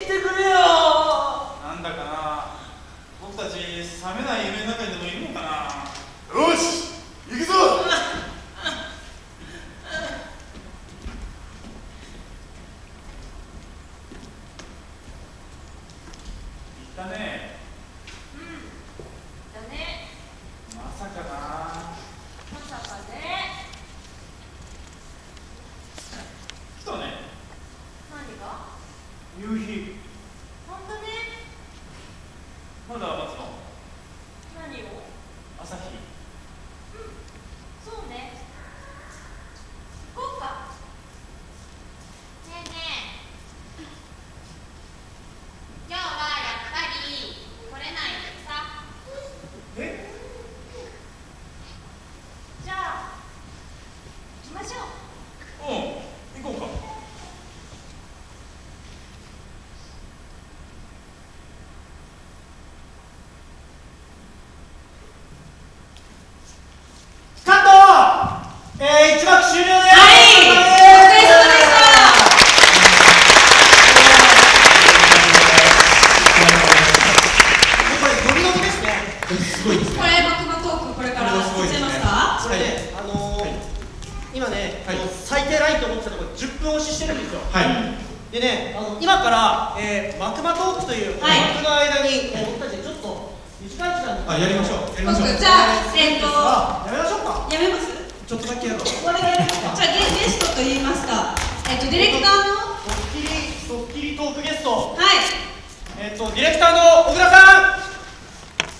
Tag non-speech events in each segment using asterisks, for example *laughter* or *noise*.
来てくれよ。なんだかな。僕たち冷めない夢の中にでもいるのかな。よし行くぞ行ったねだねまさかなまさかね来たね何が夕日本当ねまだ待つの何を朝日そうね行こうかねえねえ今日はやっぱり来れないでさえじゃあ行きましょううん行こうかカットえー、一幕終了ですはいお疲れ様でしたこれドリドリですねすごいですねこれバクバトークこれからこれはすごいですね始めますかこれね、あのー今ね、はいあの最低ラインと思ってたところ10分押ししてるんですよ。はい。でね、あの今から、えー、マクマトークという、はい。幕の間に、えー僕たちでちょっと短い時間であやりましょう。やりましょう。僕じゃあえっとあやめましょうか。やめますちょっとだけやろう。これでじゃあゲゲストと言いますか。えっとディレクターの？ドッキリドッキリトークゲスト。はい。えっ、とディレクターの小倉さん。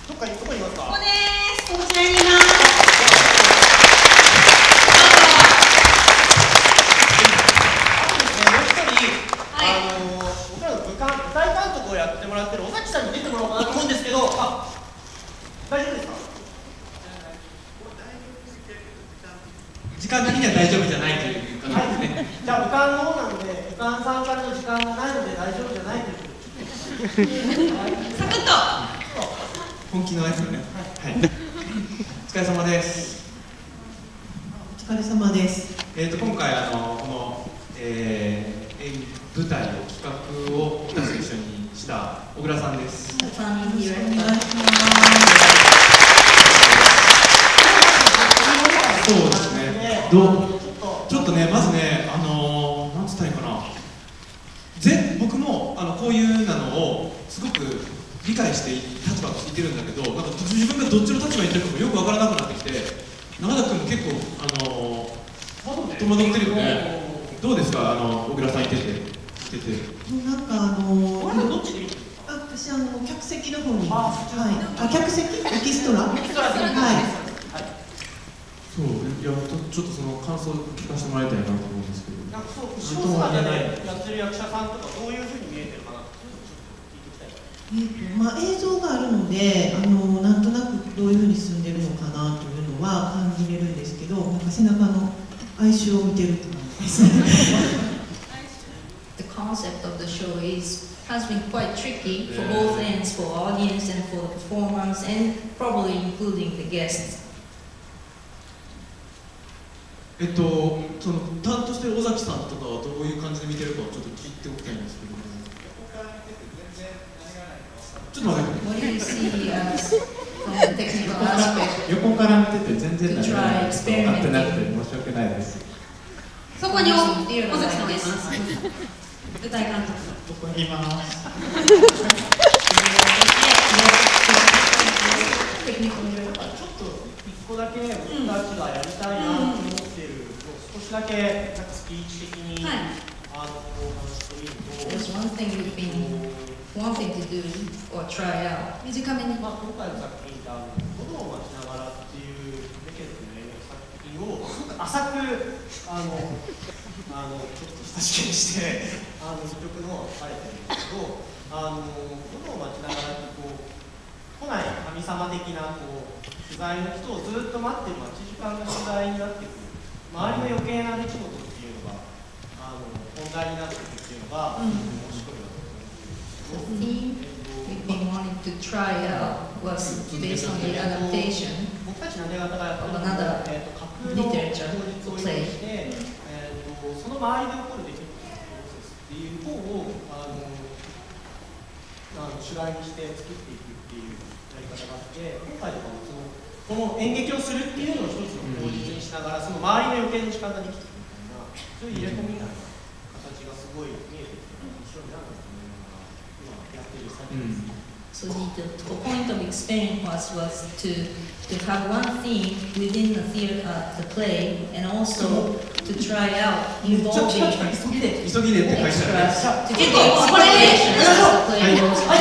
どっかにどこにいますか。ここです。こちらにいます。あとですね、もう一人、はい。あのー僕らの部監舞台監督をやってもらってる尾崎さんに出てもらおうかなと思うんですけど、あ大丈夫ですか時間的には大丈夫じゃないという感はいじですね、じゃあ、武漢の方なので、武漢さんからの時間がないので大丈夫じゃないという。ことで、はいサクッと。本気のやつだね。はい、お疲れ様です。お疲れ様です。えー、と今回あのこの、えー演舞台を企画を僕たちと一緒にした小倉さんです。さんにお願いします。どう？ちょっとねまずねあのー、なんつったらいいかな。ぜ僕もあのこういうなのをすごく理解して立場としていてるんだけどなんか自分がどっちの立場にいてるかもよくわからなくなってきて永田君も結構あのー、戸惑ってるよね。どうですか？あの小倉さんいてて。いてて。なんかあのこれどっちで見てるんですか？あ私あの客席の方に。いあ。はい。あ客席？エキストラ？エキストラではい。ちょっとその感想を聞かせてもらいたいなと思うんですけどなんかそう、後ろ姿でやってる役者さんとか、どういうふうに見えてるかなっていうのをちょっと聞いていきたい。えっとまあ映像があるのであのなんとなくどういうふうに進んでるのかなというのは感じれるんですけど、なんか背中の哀愁を見てるって感じです。the concept of the show is has been quite tricky for both ends, for audience and for the performers, and probably including the guests. えっとその担当してる尾崎さんとかはどういう感じで見てるかをちょっと聞いておきたいんですけどちょっと待って What do you see as from the technical aspect? 横から見てて全然何が try 分かってなくて申し訳ないです。そこに尾尾崎さんがいます舞台監督ここにいます。Technical *laughs* director. ちょっと一個だけ僕たちがやりたい少しだけなんかスピーチ的に、はい。あのお話してみると、There's one thing we've been wanting to do or try out. 短めに。まあ、今回の作品ってあの「炎を待ちながら」っていうベケットの映画作品を *laughs* 浅くあのあのちょっと親しみにしてあの序曲の書かれてるんですけど「あの炎を待ちながら」ってこう来ない神様的なこう取材の人をずっと待ってる待ち時間が取材になってくる周りの余計な出来事っていうのがあの本題になってくるっていうのが、面白いなと思うんですけど。Been wanting to try その周りで起こる出来事っていう方をあの主題にして作っていくっていうやり方があって今回とかもそのこの演劇をするっていうのを一つの口実にしながらその周りの余計の時間ができていくみたいなそういう入れ込みみたいな形がすごい見えてきて面白いなと思いながら今やってる作業です。So the, the point of experiment was, was to, to have one theme within the theater, uh, the play, and also to try out involving 急ぎで急ぎでって書いてある extras to 結 get 構これで inspiration as the play goes あ